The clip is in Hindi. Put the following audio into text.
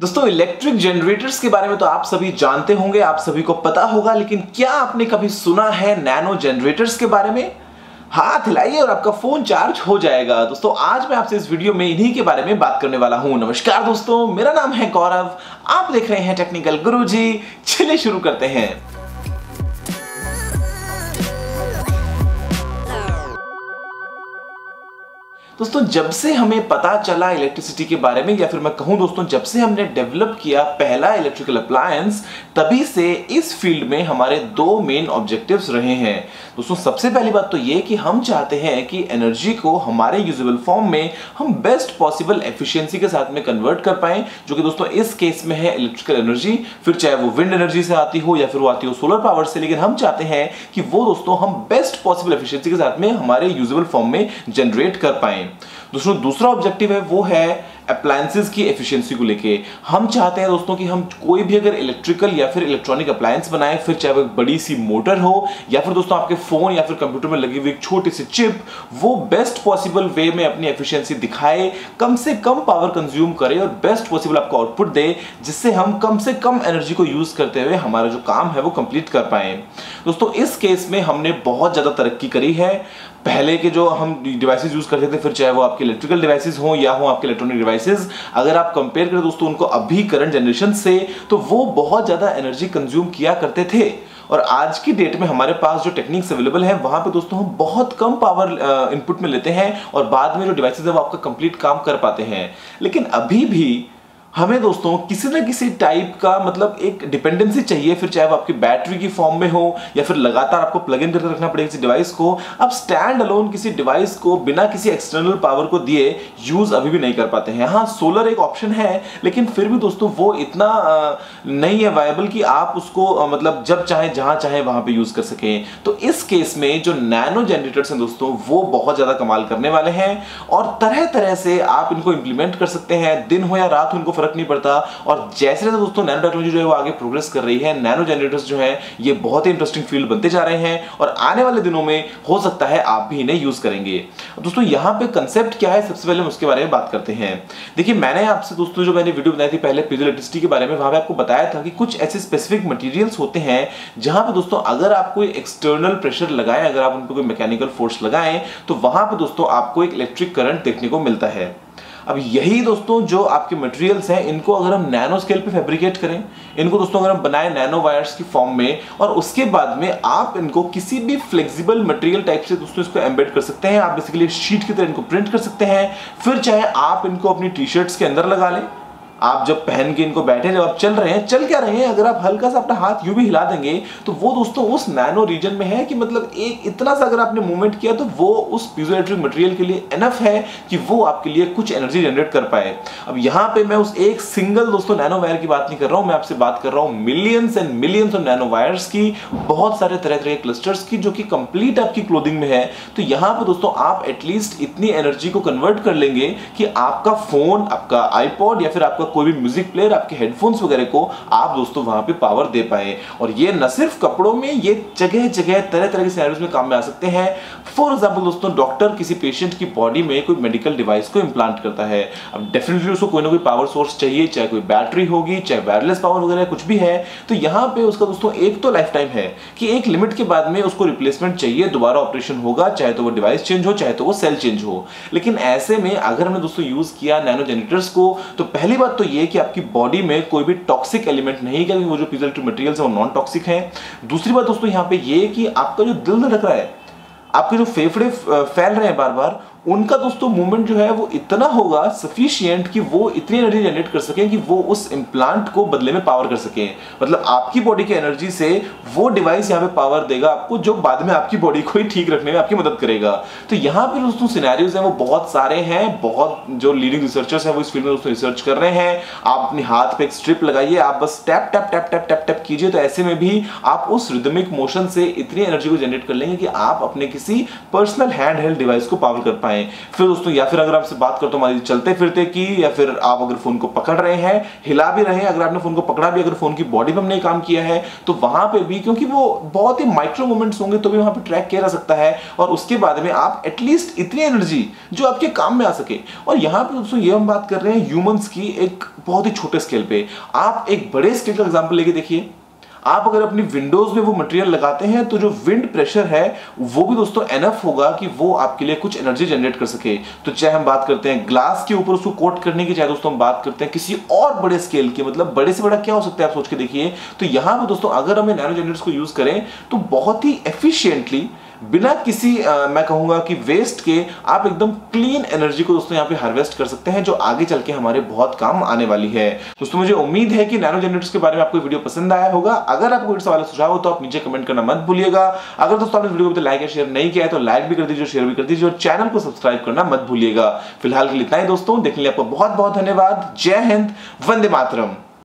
दोस्तों इलेक्ट्रिक जनरेटर्स के बारे में तो आप सभी जानते होंगे, आप सभी को पता होगा, लेकिन क्या आपने कभी सुना है नैनो जनरेटर्स के बारे में? हाथ हिलाइए और आपका फ़ोन चार्ज हो जाएगा। दोस्तों, आज मैं आपसे इस वीडियो में इन्हीं के बारे में बात करने वाला हूँ। नमस्कार दोस्तों, मेरा नाम है गौरव। आप देख रहे हैं टेक्निकल गुरुजी। चलिए शुरू करते हैं। दोस्तों, जब से हमें पता चला इलेक्ट्रिसिटी के बारे में, या फिर मैं कहूँ दोस्तों, जब से हमने डेवलप किया पहला इलेक्ट्रिकल अप्लायंस तभी से इस फ़ील्ड में हमारे दो मेन ऑब्जेक्टिव्स रहे हैं। दोस्तों, सबसे पहली बात तो ये कि हम चाहते हैं कि एनर्जी को हमारे यूजेबल फॉर्म में हम बेस्ट पॉसिबल एफिशिएंसी के साथ में कन्वर्ट कर पाए, जो कि दोस्तों इस केस में है इलेक्ट्रिकल एनर्जी फिर चाहे वो विंड एनर्जी से आती हो, या फिर वो आती हो सोलर पावर से, लेकिन हम चाहते हैं कि वो दोस्तों हम बेस्ट पॉसिबल एफिशिएंसी के साथ में हमारे यूजेबल फॉर्म में जनरेट कर पाए। दोस्तों दूसरा ऑब्जेक्टिव है वो है अप्लायंसेस की एफिशिएंसी को लेके। हम चाहते हैं दोस्तों कि हम कोई भी अगर इलेक्ट्रिकल या फिर इलेक्ट्रॉनिक अप्लायंस बनाए, फिर चाहे वो बड़ी सी मोटर हो, या फिर दोस्तों आपके फ़ोन या फिर कंप्यूटर में लगी हुई एक छोटी सी चिप वो बेस्ट पॉसिबल वे में अपनी एफिशिएंसी दिखाए, कम से कम पावर कंज्यूम करे और बेस्ट पॉसिबल आपको आउटपुट दे, जिससे हम कम से कम एनर्जी को यूज़ करते हुए हमारा जो काम है वो कंप्लीट कर पाए। दोस्तों, इस केस में हमने बहुत ज़्यादा तरक्की करी है। पहले के जो हम डिवाइसेस यूज़ करते थे, फिर चाहे वो आपके इलेक्ट्रिकल डिवाइसेस हो या हो आपके इलेक्ट्रॉनिक डिवाइसेस अगर आप कंपेयर करें दोस्तों उनको अभी करंट जनरेशन से तो वो बहुत ज़्यादा एनर्जी कंज्यूम किया करते थे। और आज की डेट में हमारे पास जो टेक्निक्स अवेलेबल है, वहाँ पे दोस्तों हम बहुत कम पावर इनपुट में लेते हैं और बाद में जो डिवाइसेज है, वो आपका कंप्लीट काम कर पाते हैं। लेकिन अभी भी हमें दोस्तों किसी ना किसी टाइप का मतलब एक डिपेंडेंसी चाहिए, फिर चाहे वो आपकी बैटरी की फॉर्म में हो, या फिर लगातार आपको प्लग इन करके रखना पड़ेगा किसी डिवाइस को अब स्टैंड अलोन किसी डिवाइस को बिना किसी एक्सटर्नल पावर को दिए यूज़ अभी भी नहीं कर पाते हैं। हाँ सोलर एक ऑप्शन है, लेकिन फिर भी दोस्तों वो इतना नहीं है वायबल कि आप उसको मतलब जब चाहे, जहाँ चाहे वहाँ पर यूज़ कर सकें। तो इस केस में जो नैनो जनरेटर्स हैं दोस्तों, वो बहुत ज़्यादा कमाल करने वाले हैं और तरह तरह से आप इनको इंप्लीमेंट कर सकते हैं, दिन हो या रात उनको फ़र्क नहीं पड़ता। और जैसे जैसे दोस्तों नैनो टेक्नोलॉजी जो है वो आगे प्रोग्रेस कर रही है, नैनो जनरेटर्स जो है, ये बहुत ही इंटरेस्टिंग फ़ील्ड बनते जा रहे हैं और आने वाले दिनों में हो सकता है आप भी इन्हें यूज़ करेंगे। दोस्तों, यहाँ पे कंसेप्ट क्या है? सबसे पहले हम उसके बारे में बात करते हैं। देखिए, मैंने आपसे दोस्तों, जो मैंने वीडियो बनाई थी पहले पीजो के बारे में, वहाँ पे आपको बताया था कि कुछ ऐसे स्पेसिफिक मटेरियल्स होते हैं जहाँ पे दोस्तों, अगर आप कोई एक्सटर्नल प्रेशर लगाएँ, अगर आप उन पर कोई मैकेनिकल फोर्स लगाएँ तो वहाँ पे दोस्तों आपको एक इलेक्ट्रिक करंट देखने को मिलता है। अब यही दोस्तों जो आपके मटेरियल्स हैं, इनको अगर हम नैनो स्केल पे फैब्रिकेट करें, इनको दोस्तों अगर हम बनाए नैनो वायर्स की फॉर्म में, और उसके बाद में आप इनको किसी भी फ्लेक्सिबल मटेरियल टाइप से दोस्तों इसको एम्बेड कर सकते हैं। आप बेसिकली शीट की तरह इनको प्रिंट कर सकते हैं। फिर चाहे आप इनको अपनी टी शर्ट्स के अंदर लगा लें। आप जब पहन के इनको बैठे, जब आप चल रहे हैं, चल क्या रहे हैं? अगर आप हल्का सा अपना हाथ यूँ भी हिला देंगे तो वो दोस्तों उस नैनो रीजन में है कि मतलब एक इतना सा अगर आपने मूवमेंट किया तो वो उस पीजोइलेक्ट्रिक मटेरियल के लिए एनफ है कि वो आपके लिए कुछ एनर्जी जनरेट कर पाए। अब यहाँ पे मैं उस एक सिंगल दोस्तों नैनो वायर की बात नहीं कर रहा हूँ, मैं आपसे बात कर रहा हूँ millions and millions of nano wires की, बहुत सारे तरह तरह के क्लस्टर्स की, जो कि कंप्लीट आपकी क्लोदिंग में है। तो यहाँ पर दोस्तों आप एटलीस्ट इतनी एनर्जी को कन्वर्ट कर लेंगे कि आपका फ़ोन आपका आईपॉड या फिर आपका कोई भी म्यूज़िक प्लेयर आपके हेडफोन्स वगैरह को आप दोस्तों वहाँ पे पावर दे पाए। और ये न सिर्फ़ कपड़ों में, ये जगह जगह तरह तरह के सिनेरियोज में काम में आ सकते हैं। फॉर एग्ज़ाम्पल दोस्तों डॉक्टर किसी पेशेंट की बॉडी में कोई मेडिकल डिवाइस को इम्प्लांट करता है। अब डेफिनेटली उसको कोई ना कोई पावर सोर्स चाहिए, चाहे कोई बैटरी होगी, चाहे वायरलेस पावर वगैरह कुछ भी है। तो यहाँ पे उसका दोस्तों एक तो लाइफ टाइम है कि एक लिमिट के बाद में उसको रिप्लेसमेंट चाहिए, दोबारा ऑपरेशन होगा, चाहे तो वो डिवाइस चेंज हो, चाहे तो वो सेल चेंज हो। लेकिन ऐसे में अगर हमने दोस्तों यूज़ किया नैनो जनरेटर्स को तो पहली बात तो ये कि आपकी बॉडी में कोई भी टॉक्सिक एलिमेंट नहीं क्योंकि वो जो पीजोइलेक्ट्रिक मटेरियल्स है वो नॉन टॉक्सिक है। दूसरी बात दोस्तों, यहाँ पे ये कि आपका जो दिल धड़क रहा है, आपके जो फेफड़े फैल रहे हैं बार बार उनका दोस्तों मूवमेंट जो है वो इतना होगा सफिशियंट कि वो इतनी एनर्जी जनरेट कर सकें कि वो उस इम्प्लांट को बदले में पावर कर सकें। मतलब आपकी बॉडी की एनर्जी से वो डिवाइस यहाँ पे पावर देगा आपको जो बाद में आपकी बॉडी को ही ठीक रखने में आपकी मदद करेगा। तो यहाँ पे दोस्तों सिनेरियोज हैं, वो बहुत सारे हैं, बहुत जो लीडिंग रिसर्चर्स हैं वो इस फ़ील्ड में दोस्तों रिसर्च कर रहे हैं। आप अपने हाथ पे एक स्ट्रिप लगाइए, आप बस tap tap tap tap tap tap कीजिए तो ऐसे में भी आप उस रिदमिक मोशन से इतनी एनर्जी को जनरेट कर लेंगे कि आप अपने किसी पर्सनल हैंड हेल्ड डिवाइस को पावर कर पाए पाए फिर दोस्तों, या फिर अगर आपसे बात करते हमारी चलते फिरते की, या फिर आप अगर फ़ोन को पकड़ रहे हैं, हिला भी रहे हैं, अगर आपने फ़ोन को पकड़ा भी, अगर फ़ोन की बॉडी पर हमने काम किया है तो वहाँ पे भी, क्योंकि वो बहुत ही माइक्रो मूवमेंट्स होंगे तो भी वहाँ पे ट्रैक किया जा सकता है, और उसके बाद में आप एटलीस्ट इतनी एनर्जी जो आपके काम में आ सके। और यहाँ पे दोस्तों, ये हम बात कर रहे हैं ह्यूमंस की एक बहुत ही छोटे स्केल पे। आप एक बड़े स्केल का एग्जांपल लेके देखिए। आप अगर अपनी विंडोज़ में वो मटेरियल लगाते हैं तो जो विंड प्रेशर है, वो भी दोस्तों एनफ होगा कि वो आपके लिए कुछ एनर्जी जनरेट कर सके। तो चाहे हम बात करते हैं ग्लास के ऊपर उसको कोट करने की, चाहे दोस्तों हम बात करते हैं किसी और बड़े स्केल की मतलब बड़े से बड़ा क्या हो सकता है, आप सोच के देखिए। तो यहाँ पर दोस्तों अगर हमें नैनो जनरेटर्स को यूज़ करें तो बहुत ही एफिशियंटली बिना किसी आ, मैं कहूँगा कि वेस्ट के आप एकदम क्लीन एनर्जी को दोस्तों यहाँ पे हार्वेस्ट कर सकते हैं जो आगे चल के हमारे बहुत काम आने वाली है। दोस्तों मुझे उम्मीद है कि नैनो जनरेटर्स के बारे में आपको वीडियो पसंद आया होगा। अगर आपको सवाल सुझाव हो तो आप नीचे कमेंट करना मत भूलिएगा। अगर दोस्तों आपने वीडियो को लाइक या शेयर नहीं किया है तो लाइक भी कर दीजिए शेयर भी कर दीजिए और चैनल को सब्सक्राइब करना मत भूलिएगा। फ़िलहाल के लिए इतना ही दोस्तों देखने लिए आपको बहुत बहुत धन्यवाद। जय हिंद वंदे मातरम।